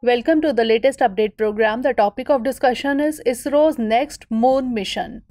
Welcome to the latest update program. The topic of discussion is ISRO's next moon mission.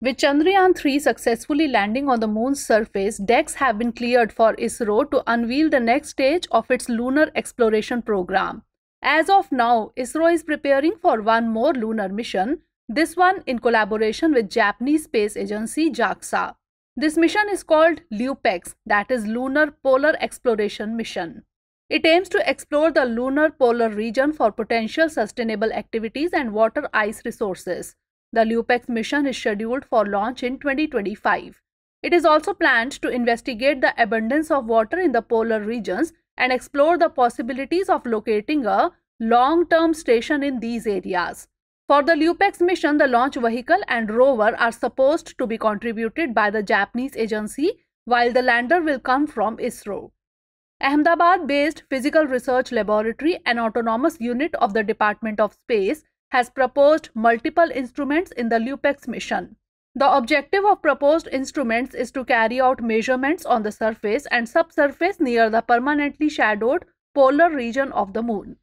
With Chandrayaan 3 successfully landing on the moon's surface, decks have been cleared for ISRO to unveil the next stage of its lunar exploration program. As of now, ISRO is preparing for one more lunar mission, this one in collaboration with Japanese space agency JAXA. This mission is called LUPEX, that is Lunar Polar Exploration Mission. It aims to explore the lunar polar region for potential sustainable activities and water ice resources. The LUPEX mission is scheduled for launch in 2025. It is also planned to investigate the abundance of water in the polar regions and explore the possibilities of locating a long-term station in these areas. For the LUPEX mission, the launch vehicle and rover are supposed to be contributed by the Japanese agency, while the lander will come from ISRO. Ahmedabad-based Physical Research Laboratory, an autonomous unit of the Department of Space, has proposed multiple instruments in the LUPEX mission. The objective of proposed instruments is to carry out measurements on the surface and subsurface near the permanently shadowed polar region of the moon.